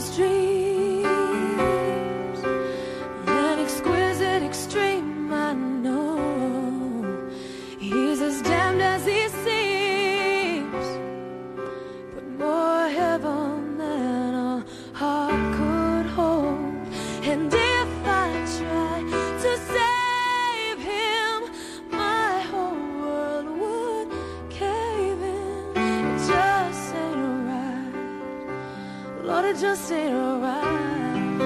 wildest dreams. Lord, it just ain't right.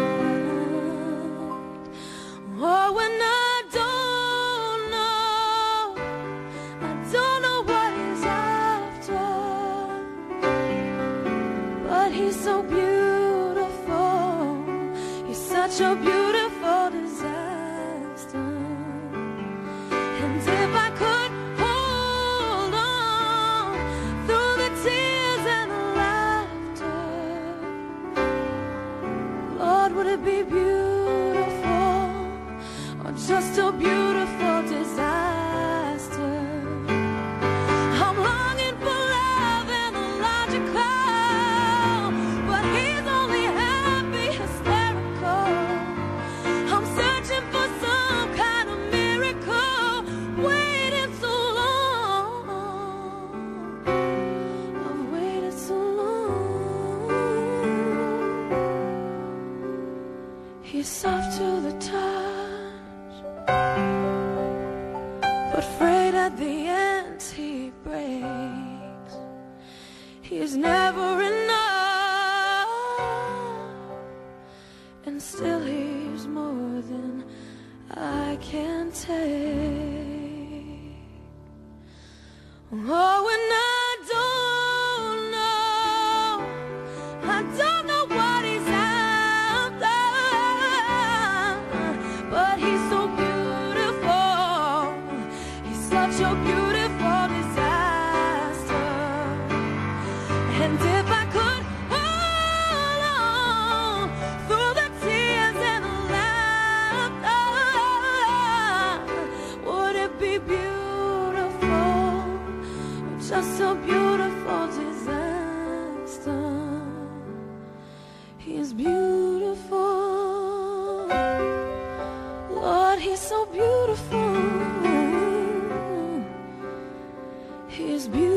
Oh, when I don't know, I don't know what he's after, but he's so beautiful. He's such a beautiful just a beautiful disaster? I'm longing for love and the logical, but he's only happy hysterical. I'm searching for some kind of miracle, waiting so long. I've waited so long. He's soft to the touch, but afraid at the end he breaks. He's never enough, and still he's more than I can take. Oh, Just a beautiful disaster. He's beautiful. Lord, he's so beautiful. He's beautiful.